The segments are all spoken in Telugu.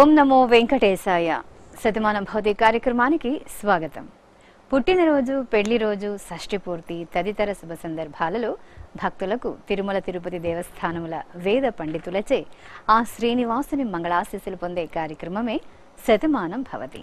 ఓం నమో వెంకటేశాయ. శతమాన భౌతిక కార్యక్రమానికి స్వాగతం. పుట్టినరోజు పెళ్ళి రోజు షష్ఠి పూర్తి తదితర శుభ సందర్భాలలో భక్తులకు తిరుమల తిరుపతి దేవస్థానముల వేద పండితులచే ఆ శ్రీనివాసుని మంగళాశీస్సులు పొందే కార్యక్రమమే శతమానం భవతి.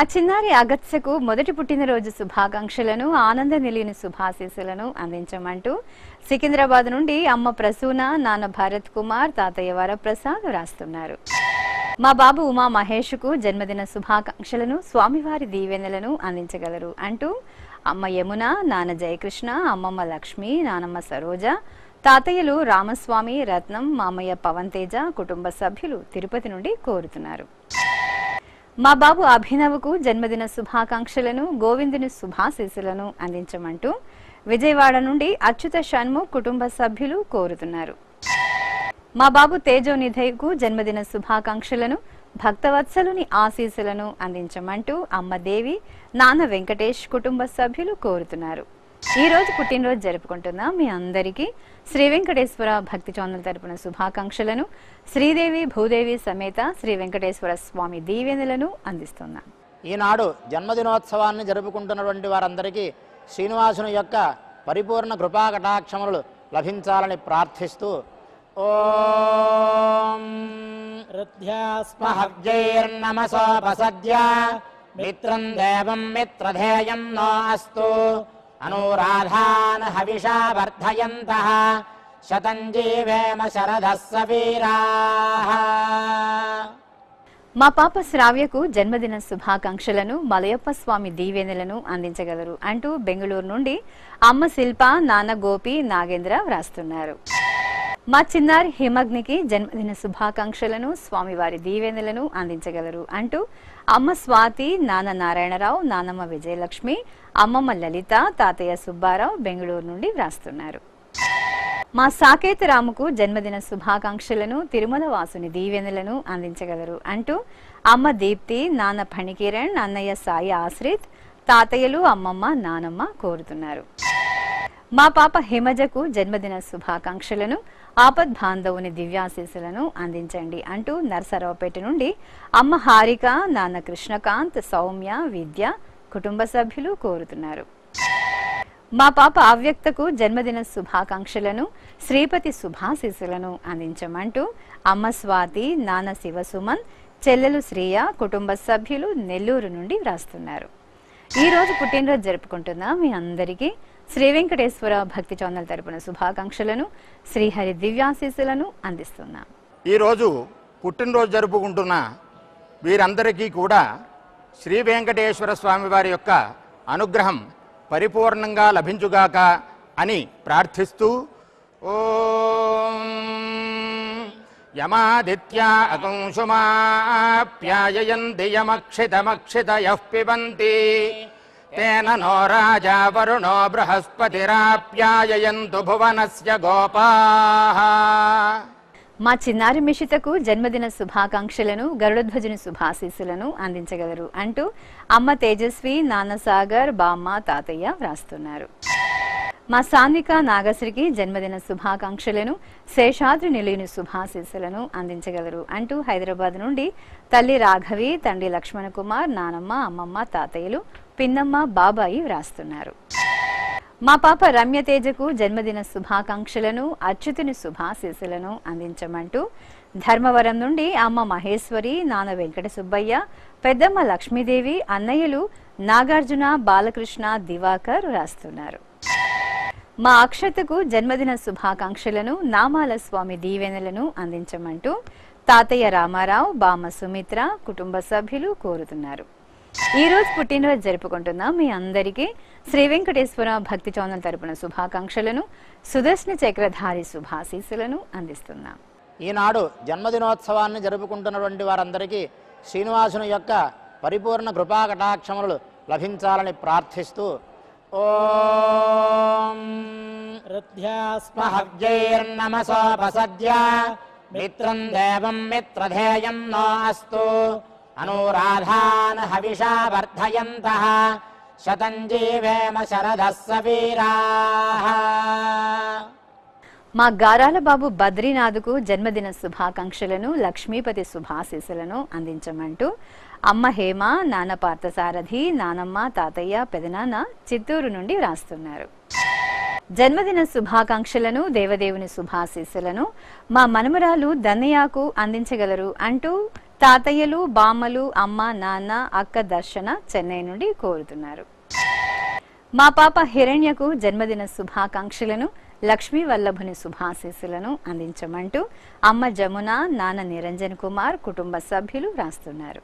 మా చిన్నారి అగత్సకు మొదటి పుట్టినరోజు శుభాకాంక్షలను ఆనంద నిలియని శుభాశీస్సులను అందించమంటూ సికింద్రాబాద్ నుండి అమ్మ ప్రసూన నాన్న భరత్ కుమార్ తాతయ్య వరప్రసాద్ రాస్తున్నారు. మా బాబు ఉమా మహేష్కు జన్మదిన శుభాకాంక్షలను స్వామివారి దీవెనలను అందించగలరు అంటూ అమ్మ యమున నాన్న జయకృష్ణ అమ్మమ్మ లక్ష్మి నానమ్మ సరోజ తాతయ్యలు రామస్వామి రత్నం మామయ్య పవన్ తేజ కుటుంబ సభ్యులు తిరుపతి నుండి కోరుతున్నారు. మా బాబు అభినవ్కు జన్మదిన శుభాకాంక్షలను గోవిందుని శుభాశీసులను అందించమంటూ విజయవాడ నుండి అచ్యుత షణ్ము కుటుంబ సభ్యులు కోరుతున్నారు. మా బాబు తేజోనిధయ్కు జన్మదిన శుభాకాంక్షలను భక్తవత్సలుని ఆశీసులను అందించమంటూ అమ్మదేవి నాన్న వెంకటేష్ కుటుంబ సభ్యులు కోరుతున్నారు. ఈ రోజు పుట్టినరోజు జరుపుకుంటున్న మీ అందరికీ శ్రీ వెంకటేశ్వర భక్తి ఛానల్ తరపున శుభాకాంక్షలను. శ్రీదేవి భూదేవి సమేత శ్రీ వెంకటేశ్వర స్వామి దీవెనలను అందిస్తున్నాం ఈనాడు జన్మదినోత్సవాన్ని జరుపుకుంటున్నటువంటి వారందరికీ శ్రీనివాసుని యొక్క పరిపూర్ణ కృపా కటాక్షములు లభించాలని ప్రార్థిస్తూ ఓం మిత్రం దేవం మిత్రధేయం నో అస్తు. అనూరాధాన్ హవిషా వర్ధయంతః శతం జీవేమ సవీరా మా పాప శ్రావ్యకు జన్మదిన శుభాకాంక్షలను మలయప్ప స్వామి దీవెనలను అందించగలరు అంటూ బెంగళూరు నుండి అమ్మ శిల్ప నాన్న గోపి నాగేంద్ర వ్రాస్తున్నారు. మా చిన్నారి హిమగ్నికి జన్మదిన శుభాకాంక్షలను స్వామివారి దీవెనలను అందించగలరు అంటూ అమ్మ స్వాతి నాన్న నారాయణరావు నానమ్మ విజయలక్ష్మి అమ్మమ్మ లలిత తాతయ్య సుబ్బారావు బెంగళూరు నుండి వ్రాస్తున్నారు. మా సాకేత రాముకు జన్మదిన శుభాకాంక్షలను తిరుమల వాసుని దీవెనలను అందించగలరు అంటూ అమ్మ దీప్తి నాన్న ఫణికిరణ్ అన్నయ్య సాయి ఆశ్రిత్ తాతయ్యలు అమ్మమ్మ నానమ్మ కోరుతున్నారు. మా పాప హిమజకు జన్మదిన శుభాకాంక్షలను ఆపద్ బాంధవుని దివ్యాశీస్సులను అందించండి అంటూ నర్సరావుపేట నుండి అమ్మ హారిక నాన్న కృష్ణకాంత్ సౌమ్య విద్య కుటుంబ సభ్యులు కోరుతున్నారు. మా పాప అవ్యక్తకు జన్మదిన శుభాకాంక్షలను శ్రీపతి శుభాశీస్సులను అందించమంటూ అమ్మ స్వాతి నాన్న శివసుమన్ చెల్లెలు శ్రీయ కుటుంబ సభ్యులు నెల్లూరు నుండి వ్రాస్తున్నారు. ఈ రోజు పుట్టినరోజు జరుపుకుంటున్న మీ అందరికీ శ్రీ వెంకటేశ్వర భక్తి ఛానల్ తరపున శుభాకాంక్షలను శ్రీహరి దివ్యాశీస్సులను అందిస్తున్నాం. ఈరోజు పుట్టినరోజు జరుపుకుంటున్న వీరందరికీ కూడా శ్రీ వెంకటేశ్వర స్వామి వారి యొక్క అనుగ్రహం పరిపూర్ణంగా లభించుగాక అని ప్రార్థిస్తూ ఓం యమాదిత్యా అకంశుమాప్యాయయంతి యమక్షితమక్షితయః పిబంతి. తేన నో రాజా వరుణో బృహస్పతిరాప్యాయయంతు భువనస్య గోపాః మా చిన్నారి మిషితకు జన్మదిన శుభాకాంక్షలను గరుడధ్వజుని శుభాశీస్సులను అందించగలరు అంటూ అమ్మ తేజస్వి నాన్న సాగర్ బామ్మ తాతయ్య వ్రాస్తున్నారు. మా సాన్విక నాగశ్రికి జన్మదిన శుభాకాంక్షలను శేషాద్రి నిలయని శుభాశీస్సులను అందించగలరు అంటూ హైదరాబాద్ నుండి తల్లి రాఘవి తండ్రి లక్ష్మణ కుమార్ నానమ్మ అమ్మమ్మ తాతయ్యలు పిన్నమ్మ బాబాయి వ్రాస్తున్నారు. మా పాప రమ్యతేజకు జన్మదిన శుభాకాంక్షలను అచ్యుతుని శుభాశీసులను అందించమంటూ ధర్మవరం నుండి అమ్మ మహేశ్వరి నాన్న వెంకట సుబ్బయ్య పెద్దమ్మ లక్ష్మీదేవి అన్నయ్యలు నాగార్జున బాలకృష్ణ దివాకర్ రాస్తున్నారు మా అక్షతకు జన్మదిన శుభాకాంక్షలను నామాల స్వామి దీవెనలను అందించమంటూ తాతయ్య రామారావు బామ్మ సుమిత్ర కుటుంబ సభ్యులు కోరుతున్నారు. ఈ రోజు పుట్టినరోజు జరుపుకుంటున్న మీ అందరికీ శ్రీ వెంకటేశ్వర భక్తి చౌనల్ తరపున శుభాకాంక్షలను సుదర్శన చక్రధారి శుభాశీస్సులను అందిస్తున్నాం. ఈనాడు జన్మదినోత్సవాన్ని జరుపుకుంటున్నటువంటి వారందరికీ శ్రీనివాసుని యొక్క పరిపూర్ణ కృపా కటాక్షములు లభించాలని ప్రార్థిస్తూ ఓం మిత్రం దేవం మిత్రధేయం నో అస్తు. అనురాధాన్ హవిషా వర్ధయంతః శతం జీవేమ శరదः మా గారాల బాబు బద్రీనాథ్కు జన్మదిన శుభాకాంక్షలను లక్ష్మీపతి శుభాశీసులను అందించమంటూ అమ్మ హేమ నాన్న పార్థసారథి నానమ్మ తాతయ్య పెదనాన్న చిత్తూరు నుండి వ్రాస్తున్నారు. జన్మదిన శుభాకాంక్షలను దేవదేవుని శుభాశీస్సులను మా మనుమరాలు దన్నయ్యకు అందించగలరు అంటూ తాతయ్యలు బామ్మలు అమ్మ నాన్న అక్క దర్శన చెన్నై నుండి కోరుతున్నారు. మా పాప హిరణ్యకు జన్మదిన శుభాకాంక్షలను లక్ష్మీ వల్లభుని శుభాశీస్సులను అందించమంటూ అమ్మ జమున నాన్న నిరంజన్ కుమార్ కుటుంబ సభ్యులు వ్రాస్తున్నారు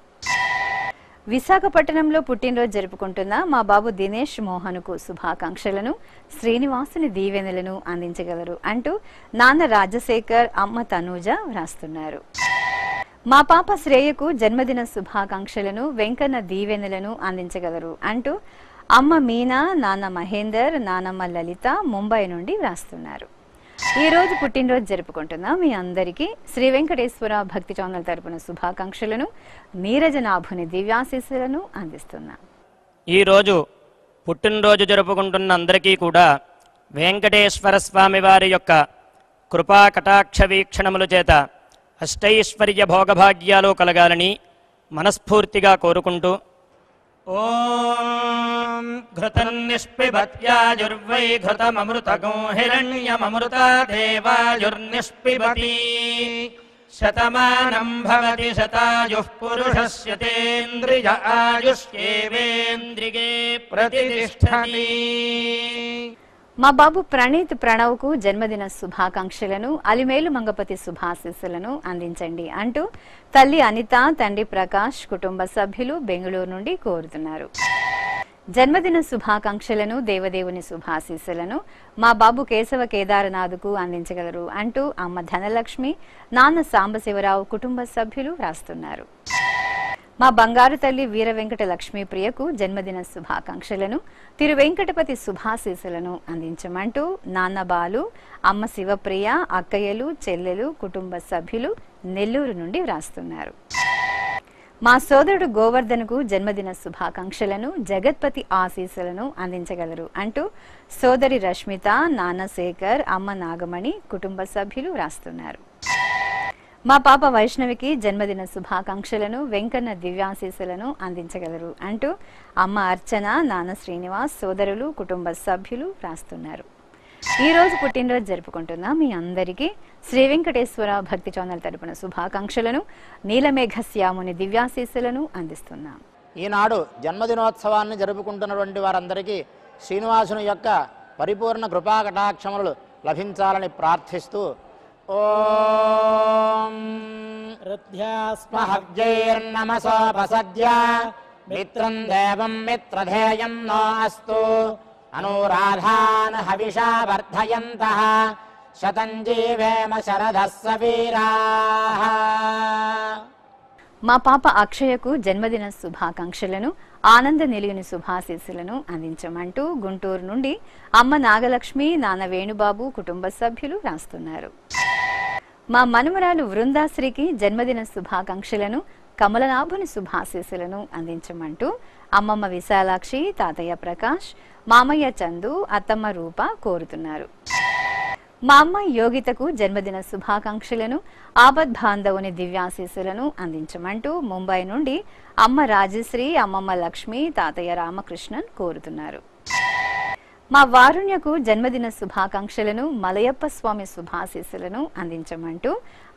విశాఖపట్నంలో పుట్టినరోజు జరుపుకుంటున్న మా బాబు దినేష్ మోహన్కు శుభాకాంక్షలను శ్రీనివాసుని దీవెనలను అందించగలరు అంటూ నాన్న రాజశేఖర్ అమ్మ తనూజ వ్రాస్తున్నారు. మా పాప శ్రేయకు జన్మదిన శుభాకాంక్షలను వెంకన్న దీవెనలను అందించగలరు అంటూ అమ్మ మీనా నాన్న మహేందర్ నానమ్మ లలిత ముంబై నుండి వ్రాస్తున్నారు ఈ రోజు పుట్టినరోజు జరుపుకుంటున్న. మీ అందరికీ శ్రీ వెంకటేశ్వర భక్తి చౌనల్ తరపున శుభాకాంక్షలను నీరజనాభుని దివ్యాశీస్సులను అందిస్తున్నాం. ఈరోజు పుట్టినరోజు జరుపుకుంటున్న అందరికీ కూడా వెంకటేశ్వర స్వామి వారి యొక్క కృపా కటాక్ష వీక్షణముల చేత అష్టైశ్వర్య భోగభాగ్యాలు కలగాలని మనస్ఫూర్తిగా కోరుకుంటూ ఓం ఘృతన్నిష్పిబత్యాయుర్వై ఘృతమమృతగో హిరణ్యమృత దేవాయుర్నిష్పిబతి శతమానం భవతి శతాయు పురుషస్య తేంద్రియ ఆయుష్యేవేంద్రిగే ప్రతిష్టతి. మా బాబు ప్రణీత్ ప్రణవ్కు జన్మదిన శుభాకాంక్షలను అలిమేలు మంగపతి శుభాశీస్సులను అందించండి అంటూ తల్లి అనిత తండ్రి ప్రకాష్ కుటుంబ సభ్యులు బెంగళూరు నుండి కోరుతున్నారు. జన్మదిన శుభాకాంక్షలను దేవదేవుని శుభాశీస్సులను మా బాబు కేశవ కేదారనాథ్కు అందించగలరు అంటూ అమ్మ ధనలక్ష్మి నాన్న సాంబశివరావు కుటుంబ సభ్యులు రాస్తున్నారు. మా బంగారు తల్లి వీర వెంకట లక్ష్మీ ప్రియకు జన్మదిన శుభాకాంక్షలను తిరు వెంకటపతి శుభాశీసులను అందించమంటూ నాన్న బాలు అమ్మ శివప్రియ అక్కయ్యలు చెల్లెలు కుటుంబ సభ్యులు నెల్లూరు నుండి వ్రాస్తున్నారు. మా సోదరుడు గోవర్ధన్కు జన్మదిన శుభాకాంక్షలను జగత్పతి ఆశీస్సులను అందించగలరు అంటూ సోదరి రష్మిత నాన్న శేఖర్ అమ్మ నాగమణి కుటుంబ సభ్యులు వ్రాస్తున్నారు. మా పాప వైష్ణవికి జన్మదిన శుభాకాంక్షలను వెంకన్న దివ్యాశీసులను అందించగలరు అంటూ అమ్మ అర్చన నాన్న శ్రీనివాస్ సోదరులు కుటుంబ సభ్యులు రాస్తున్నారు. ఈ రోజు పుట్టినరోజు జరుపుకుంటున్న మీ అందరికీ శ్రీ వెంకటేశ్వర భక్తి చౌనల్ తరపున శుభాకాంక్షలను నీలమేఘ శ్యాముని దివ్యాశీసులను అందిస్తున్నాం. ఈనాడు జన్మదినోత్సవాన్ని జరుపుకుంటున్నటువంటి వారందరికీ శ్రీనివాసుని యొక్క పరిపూర్ణ కృపా కటాక్షములు లభించాలని ప్రార్థిస్తూ ఓ స్మహవ్యైర్నమసోపసద్య మిత్రం దేవం మిత్రధేయం నో అస్తు అనురాధాన్ హవిషా వర్ధయంతః శతం జీవేమ శరదः సవీరాः మా పాప అక్షయకు జన్మదిన శుభాకాంక్షలను ఆనంద నిలియుని శుభాశీస్సులను అందించమంటూ గుంటూరు నుండి అమ్మ నాగలక్ష్మి నాన్న వేణుబాబు కుటుంబ సభ్యులు రాస్తున్నారు. మా మనుమరాలు వృందాశ్రీకి జన్మదిన శుభాకాంక్షలను కమలనాభుని శుభాశీస్సులను అందించమంటూ అమ్మమ్మ విశాలాక్షి తాతయ్య ప్రకాష్ మామయ్య చందు అత్తమ్మ రూప కోరుతున్నారు. మా అమ్మ యోగితకు జన్మదిన శుభాకాంక్షలను ఆపద్ బాంధవుని దివ్యాశీస్సులను అందించమంటూ ముంబై నుండి అమ్మ రాజశ్రీ అమ్మమ్మ లక్ష్మి తాతయ్య రామకృష్ణన్ కోరుతున్నారు. మా వారుణ్యకు జన్మదిన శుభాకాంక్షలను మలయప్ప స్వామి శుభాశీస్సులను అందించమంటూ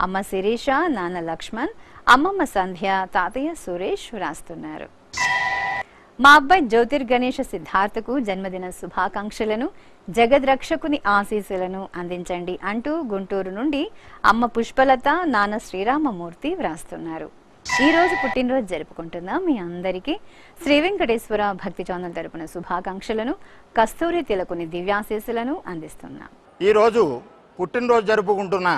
అమ్మ శిరీష నాన్న లక్ష్మణ్ అమ్మమ్మ సంధ్య తాతయ్య సురేష్ రాస్తున్నారు. మా అబ్బాయి జ్యోతిర్ గణేష సిద్ధార్థకు జన్మదిన శుభాకాంక్షలను జగద్రక్షకుని ఆశీస్సులను అందించండి అంటూ గుంటూరు నుండి అమ్మ పుష్పలత నాన్న శ్రీరామమూర్తి వ్రాస్తున్నారు. ఈరోజు పుట్టినరోజు జరుపుకుంటున్న మీ అందరికీ శ్రీ వెంకటేశ్వర భక్తి చానల్ తరపున శుభాకాంక్షలను కస్తూరి తిలకుని దివ్యాశీస్సులను అందిస్తున్నాం. ఈరోజు పుట్టినరోజు జరుపుకుంటున్న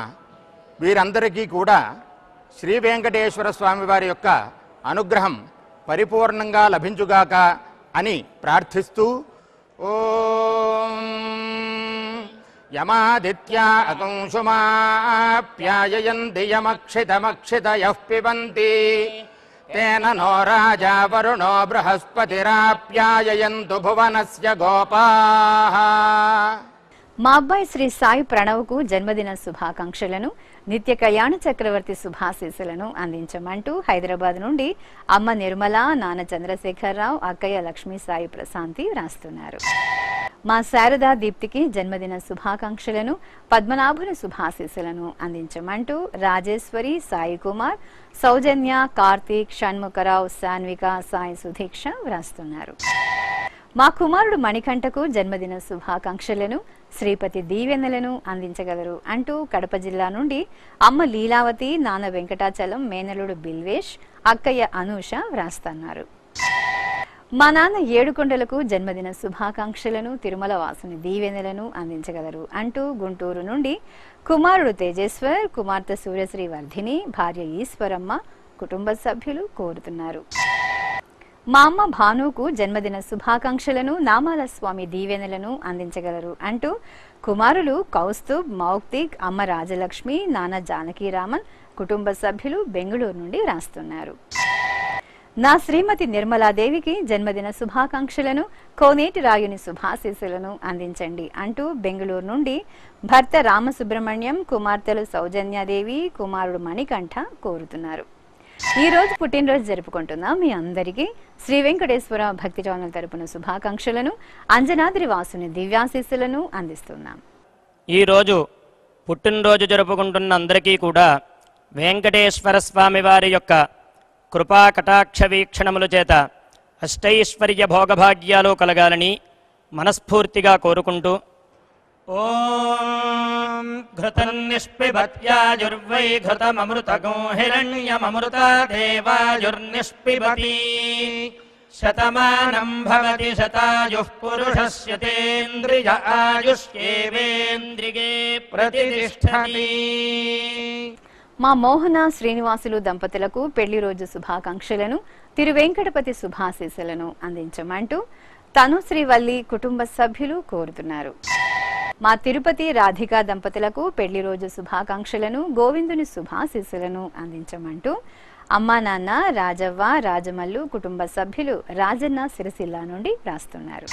వీరందరికీ కూడా శ్రీ వెంకటేశ్వర స్వామి వారి యొక్క అనుగ్రహం పరిపూర్ణంగా లభించుగాక అని ప్రార్థిస్తూ ఓం యమాదిత్యా అకంశుమాప్యాయయంతి యమక్షితమక్షితయః పిబంతి. తేన నో రాజా వరుణో బృహస్పతిరాప్యాయయంతు భువనస్య గోపాః. మా అబ్బాయి శ్రీ సాయి ప్రణవ్కు జన్మదిన శుభాకాంక్షలను నిత్య కళ్యాణ చక్రవర్తి శుభాశీస్సులను అందించమంటూ హైదరాబాద్ నుండి అమ్మ నిర్మల నాన్న చంద్రశేఖరరావు అక్కయ్య లక్ష్మీ సాయి ప్రశాంతి రాస్తున్నారు. మా శారదా దీప్తికి జన్మదిన శుభాకాంక్షలను పద్మనాభుని శుభాశీస్సులను అందించమంటూ రాజేశ్వరి సాయి కుమార్ సౌజన్య కార్తీక్ షణ్ముఖరావు సాన్విక సాయి సుధీక్ష వ్రాస్తున్నారు. మా కుమారుడు మణికంఠకు జన్మదిన శుభాకాంక్షలను శ్రీపతి దీవెనలను అందించగలరు అంటూ కడప జిల్లా నుండి అమ్మ లీలావతి నాన్న వెంకటాచలం మేనలుడు బిల్వేష్ అక్కయ్య అనూష వ్రాస్తన్నారు. మా నాన్న ఏడుకొండలకు జన్మదిన శుభాకాంక్షలను తిరుమల వాసుని దీవెనలను అందించగలరు అంటూ గుంటూరు నుండి కుమారుడు తేజేశ్వర్ కుమార్తె సూర్యశ్రీ వర్ధిని భార్య ఈశ్వరమ్మ కుటుంబ సభ్యులు కోరుతున్నారు. మా అమ్మ భానుకు జన్మదిన శుభాకాంక్షలను నామాల స్వామి దీవెనలను అందించగలరు అంటూ కుమారులు కౌస్తుబ్ మౌక్తిక్ అమ్మ రాజలక్ష్మి నాన్న జానకీరామన్ కుటుంబ సభ్యులు బెంగళూరు నుండి రాస్తున్నారు. నా శ్రీమతి నిర్మలాదేవికి జన్మదిన శుభాకాంక్షలను కోనేటి రాయుని శుభాశీస్సులను అందించండి అంటూ బెంగళూరు నుండి భర్త రామసుబ్రహ్మణ్యం కుమార్తెలు సౌజన్యాదేవి కుమారుడు మణికంఠ కోరుతున్నారు. ఈ రోజు పుట్టినరోజు జరుపుకుంటున్నాం మీ అందరికీ శ్రీ వెంకటేశ్వర భక్తి ఛానల్ తరపున శుభాకాంక్షలను అంజనాద్రి వాసుని దివ్యాశీస్సులను అందిస్తున్నాం. ఈరోజు పుట్టినరోజు జరుపుకుంటున్న అందరికీ కూడా వెంకటేశ్వర స్వామి వారి యొక్క కృపా కటాక్ష వీక్షణముల చేత అష్టైశ్వర్య భోగభాగ్యాలు కలగాలని మనస్ఫూర్తిగా కోరుకుంటూ ఓం ఘృతన్నిష్పిబత్యాజుర్వై ఘృతమమృతగో హిరణ్యమమృతా దేవాజుర్నిష్పిబతి శతమానం భవతి శతాయుః పురుషస్య తేంద్రియ ఆయుష్యేవేంద్రిగే ప్రతిష్టతి. మా మోహన శ్రీనివాసులు దంపతులకు పెళ్ళి రోజు శుభాకాంక్షలను తిరువెంకటపతి శుభాశీస్సులను అందించమంటూ తను శ్రీవల్లి కుటుంబ సభ్యులు కోరుతున్నారు. మా తిరుపతి రాధికా దంపతులకు పెళ్ళి రోజు శుభాకాంక్షలను గోవిందుని శుభాశీస్సులను అందించమంటూ అమ్మా నాన్న రాజవ్వ రాజమల్లు కుటుంబ సభ్యులు రాజన్న సిరిసిల్ల నుండి రాస్తున్నారు.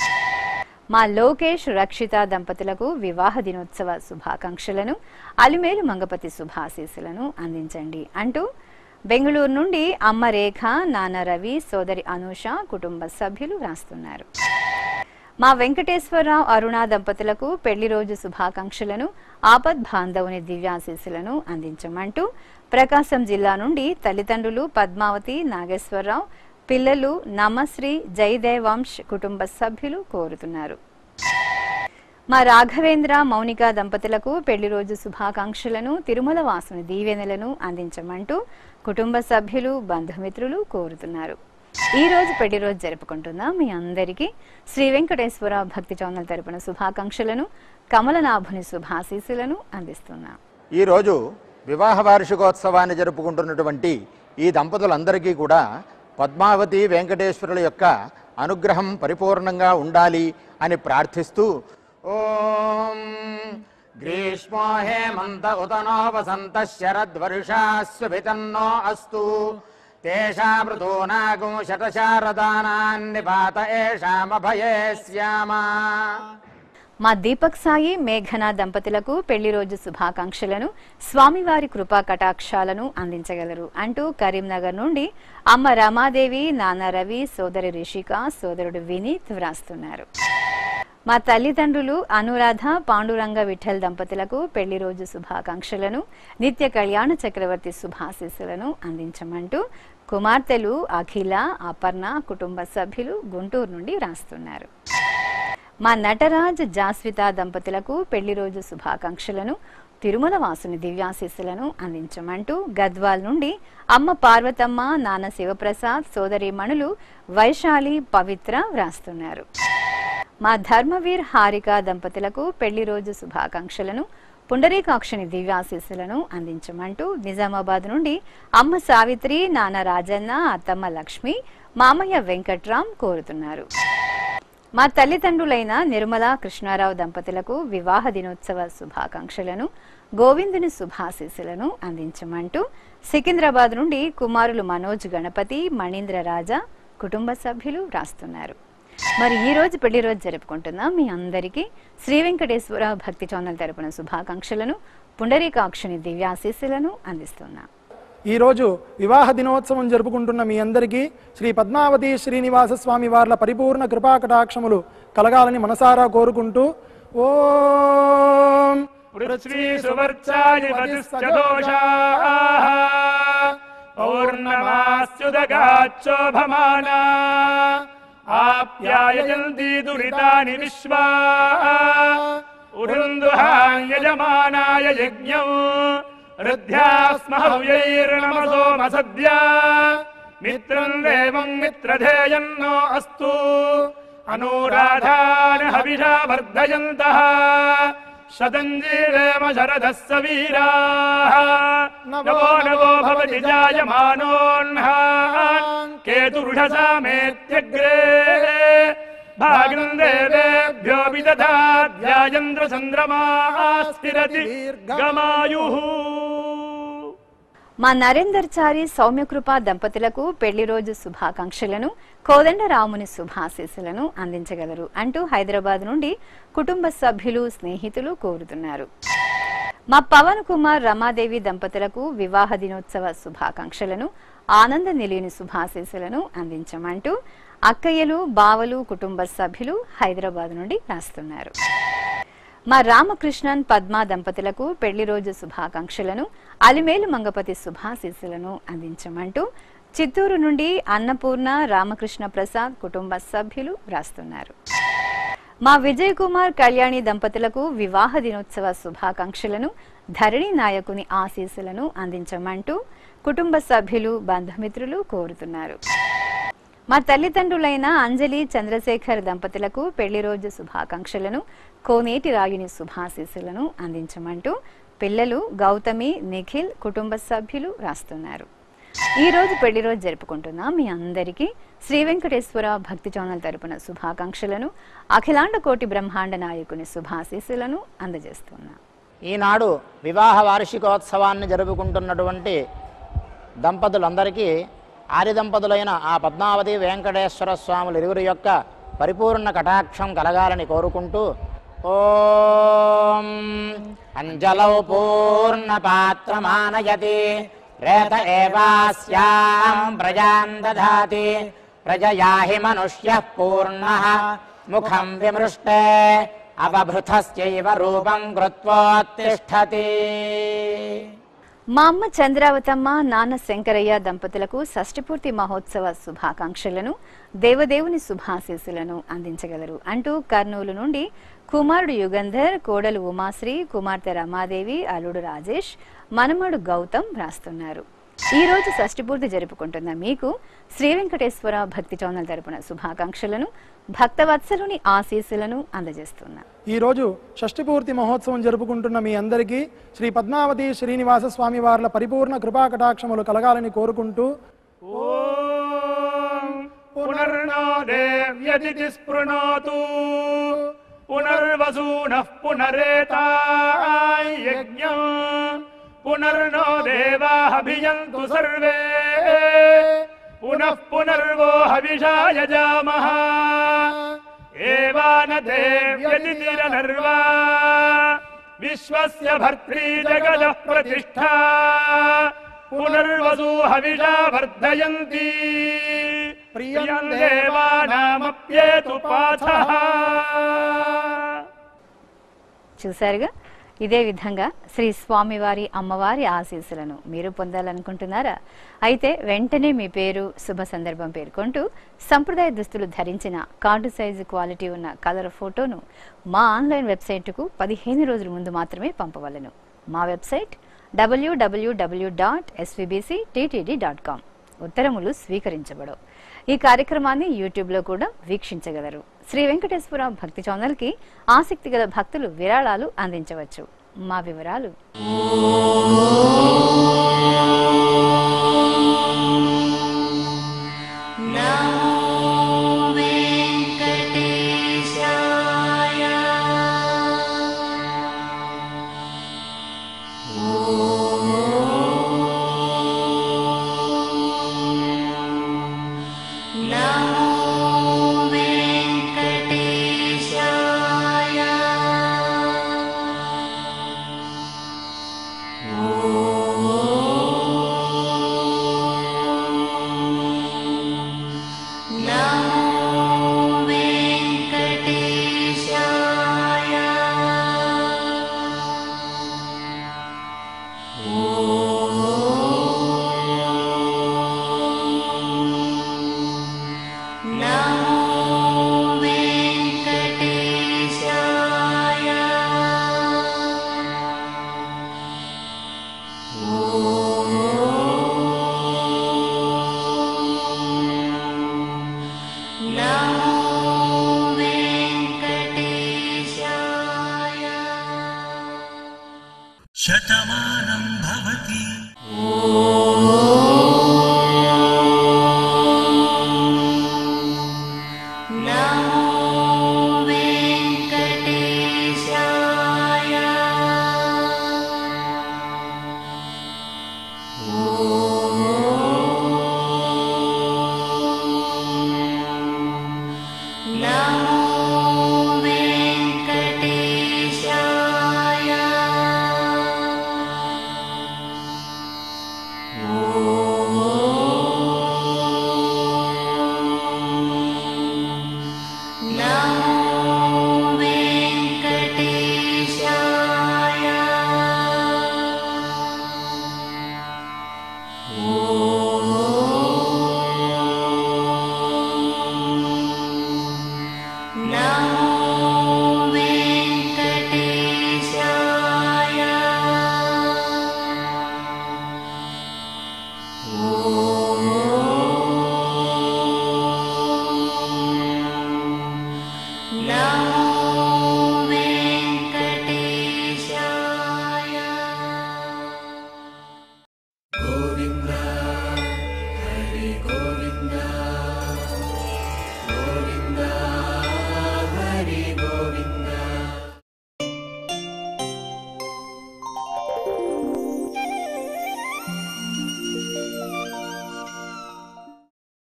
మా లోకేష్ రక్షిత దంపతులకు వివాహ దినోత్సవ శుభాకాంక్షలను అలిమేలు మంగపతి శుభాశీస్సులను అందించండి అంటూ బెంగళూరు నుండి అమ్మ రేఖ నాన్న రవి సోదరి అనూష కుటుంబ సభ్యులు రాస్తున్నారు. మా వెంకటేశ్వరరావు అరుణ దంపతులకు పెళ్ళి రోజు శుభాకాంక్షలను ఆపద్ బాంధవుని దివ్యాశీస్సులను అందించమంటూ ప్రకాశం జిల్లా నుండి తల్లిదండ్రులు పద్మావతి నాగేశ్వరరావు పిల్లలు నమశ్రీ జయదేవాంశ్ కుటుంబ సభ్యులు కోరుతున్నారు. మా రాఘవేంద్ర మౌనిక దంపతులకు పెళ్ళి రోజు శుభాకాంక్షలను తిరుమల వాసుని దీవెనలను అందించమంటూ కుటుంబ సభ్యులు బంధుమిత్రులు కోరుతున్నారు. ఈ రోజు పెళ్ళి రోజు జరుపుకుంటున్న మీ అందరికీ శ్రీ వెంకటేశ్వర భక్తి ఛానల్ తరపున శుభాకాంక్షలను కమలనాభుని శుభాశీస్సులను అందిస్తున్నాం. ఈరోజు వివాహ వార్షికోత్సవాన్ని జరుపుకుంటున్నటువంటి ఈ దంపతులందరికీ కూడా పద్మావతి వెంకటేశ్వరుల యొక్క అనుగ్రహం పరిపూర్ణంగా ఉండాలి అని ప్రార్థిస్తూ ఓం గ్రీష్మో హేమంత ఉతనో వసంత శరద్వర్షాస్వభితన్నో అస్తు. తేషామృతోనాగో శతశారదానాన్నిపాత ఏషామభయే శ్యామా. మా దీపక్ సాయి మేఘన దంపతులకు పెళ్ళి రోజు శుభాకాంక్షలను స్వామివారి కృపా కటాక్షాలను అందించగలరు అంటూ కరీంనగర్ నుండి అమ్మ రమాదేవి నాన్న రవి సోదరి రిషిక సోదరుడు వినీత్ వ్రాస్తున్నారు. మా తల్లిదండ్రులు అనురాధ పాండురంగ విఠల్ దంపతులకు పెళ్ళి రోజు శుభాకాంక్షలను నిత్య కళ్యాణ చక్రవర్తి శుభాశీస్సులను అందించమంటూ కుమార్తెలు అఖిల అపర్ణ కుటుంబ సభ్యులు గుంటూరు నుండి వ్రాస్తున్నారు. మా నటరాజ్ జాస్విత దంపతులకు పెళ్ళి రోజు శుభాకాంక్షలను తిరుమల వాసుని దివ్యాశీస్సులను అందించమంటూ గద్వాల్ నుండి అమ్మ పార్వతమ్మ నాన్న శివప్రసాద్ సోదరి మణులు వైశాలి పవిత్ర వ్రాస్తున్నారు. మా ధర్మవీర్ హారిక దంపతులకు పెళ్ళి రోజు శుభాకాంక్షలను పుండరీకాక్షిని దివ్యాశీస్సులను అందించమంటూ నిజామాబాద్ నుండి అమ్మ సావిత్రి నాన్న రాజన్న అత్తమ్మ లక్ష్మి మామయ్య వెంకట్రామ్ కోరుతున్నారు. మా తల్లిదండ్రులైన నిర్మల కృష్ణారావు దంపతులకు వివాహ దినోత్సవ శుభాకాంక్షలను గోవిందుని శుభాశీస్సులను అందించమంటూ సికింద్రాబాద్ నుండి కుమారులు మనోజ్ గణపతి మణీంద్ర రాజా కుటుంబ సభ్యులు వ్రాస్తున్నారు మరి ఈ రోజు పెళ్ళి రోజు జరుపుకుంటున్నాం మీ అందరికీ శ్రీ వెంకటేశ్వర భక్తి ఛానల్ తరపున శుభాకాంక్షలను పుండరీకాక్షుని దివ్యాశీస్సులను అందిస్తున్నాం. ఈరోజు వివాహ దినోత్సవం జరుపుకుంటున్న మీ అందరికీ శ్రీ పద్మావతి శ్రీనివాస స్వామి వార్ల పరిపూర్ణ కృపాకటాక్షములు కలగాలని మనసారా కోరుకుంటూ ఓం పృథ్వీ పౌర్ణమాస్యుదగాచ్చోభమానా. ఆప్యాయయంతి దురితాని విశ్వా. ఉరుందుహాయజమానాయ యజ్ఞం. ऋद्ध्या स्मः व्यैर्णम मित्रम् देवम् मित्र धेयन्नो अस्तु। अनुराधान हविषा वर्धयन्तः। श्रतञ्जीरेम शरदस्स वीराः। नवो नवो भवति जायमानोऽह्ना केतुरुषसा मेत्यग्रे దేవేభ్యో విదధాధ్యాయంద్ర చంద్రమా స్థిరతి మా నరేందర్ చారి సౌమ్యకృప దంపతులకు పెళ్ళి రోజు శుభాకాంక్షలను కోదండరాముని శుభాశీస్సులను అందించగలరు అంటూ హైదరాబాద్ నుండి కుటుంబ సభ్యులు స్నేహితులు కోరుతున్నారు. మా పవన్ కుమార్ రమాదేవి దంపతులకు వివాహ దినోత్సవ శుభాకాంక్షలను ఆనంద నిలియని శుభాశీస్సులను అందించమంటూ అక్కయ్యలు బావలు కుటుంబ సభ్యులు హైదరాబాద్ నుండి రాస్తున్నారు. మా రామకృష్ణన్ పద్మా దంపతులకు పెళ్ళి రోజు శుభాకాంక్షలను అలిమేలు మంగపతి శుభాశీస్సులను అందించమంటూ చిత్తూరు నుండి అన్నపూర్ణ రామకృష్ణ ప్రసాద్ కుటుంబ సభ్యులు రాస్తున్నారు. మా విజయ్ కుమార్ కళ్యాణి దంపతులకు వివాహ దినోత్సవ శుభాకాంక్షలను ధరణి నాయకుని ఆశీస్సులను అందించమంటూ కుటుంబ సభ్యులు బంధుమిత్రులు కోరుతున్నారు. మా తల్లిదండ్రులైన అంజలి చంద్రశేఖర్ దంపతులకు పెళ్ళి రోజు శుభాకాంక్షలను కోనేటి రాయుని శుభాశీస్సులను అందించమంటూ పిల్లలు గౌతమి నిఖిల్ కుటుంబ సభ్యులు రాస్తున్నారు. ఈ రోజు పెళ్ళి రోజు జరుపుకుంటున్న మీ అందరికీ శ్రీ వెంకటేశ్వర భక్తి ఛానల్ తరపున శుభాకాంక్షలను అఖిలాండ కోటి బ్రహ్మాండ నాయకుని శుభాశీస్సులను అందజేస్తున్నాం. ఈనాడు వివాహ వార్షికోత్సవాన్ని జరుపుకుంటున్నటువంటి దంపతులందరికీ ఆదిదంపతులైన ఆ పద్మావతి వెంకటేశ్వర స్వాములు ఇరువురి యొక్క పరిపూర్ణ కటాక్షం కలగాలని కోరుకుంటూ ఓం అంజలౌ పూర్ణ పాత్రమానయతి రేత ఏవాస్యాం ప్రజాం దధాతి ప్రజయాహి మనుష్య పూర్ణ ముఖం విమృష్టే అవభృతస్యైవ రూపం కృత్వోత్తిష్టతి మా అమ్మ చంద్రావతమ్మ నాన్న శంకరయ్య దంపతులకు షష్ఠపూర్తి మహోత్సవ శుభాకాంక్షలను దేవదేవుని శుభాశీస్సులను అందించగలరు అంటూ కర్నూలు నుండి కుమారుడు యుగంధర్ కోడలు ఉమాశ్రీ కుమార్తె రమాదేవి అల్లుడు రాజేష్ మనమడు గౌతమ్ రాస్తున్నారు ఈ రోజు షష్ఠపూర్తి జరుపుకుంటున్న మీకు శ్రీ వెంకటేశ్వర భక్తి ఛానల్ తరపున శుభాకాంక్షలను భక్తవత్సలుని ఆశీస్సులను అందజేస్తున్నా. ఈరోజు షష్ఠిపూర్తి మహోత్సవం జరుపుకుంటున్న మీ అందరికీ శ్రీ పద్మావతి శ్రీనివాస స్వామి వార్ల పరిపూర్ణ కృపాకటాక్షములు కలగాలని కోరుకుంటూ ఓం పునర్నో దేవ్యదితి స్పృణోతు పునర్వసూనః పునరేతాయ్ యజ్ఞం పునర్నో దేవాభియంతు సర్వే पुनः पुनर्वो हविषा यजामः एवान देव्यतिरनर्वा विश्वस्य भर्त्री जगदः प्रतिष्ठा पुनर्वसु हविषा वर्धयन्ति प्रियं देवानामप्येतु पाथः చూశారుగా ఇదే విధంగా శ్రీ స్వామివారి అమ్మవారి ఆశీస్సులను మీరు పొందాలనుకుంటున్నారా? అయితే వెంటనే మీ పేరు శుభ సందర్భం పేర్కొంటూ సంప్రదాయ దుస్తులు ధరించిన కార్డు సైజు క్వాలిటీ ఉన్న కలర్ ఫోటోను మా ఆన్లైన్ వెబ్సైటుకు పదిహేను రోజుల ముందు మాత్రమే పంపవలను. మా website W W W dot SVBC TTD dot com ఉత్తరములు స్వీకరించబడవు. ఈ కార్యక్రమాన్ని యూట్యూబ్లో కూడా వీక్షించగలరు. శ్రీ వెంకటేశ్వర భక్తి ఛానల్కి ఆసక్తి గల భక్తులు విరాళాలు అందించవచ్చు. మా వివరాలు.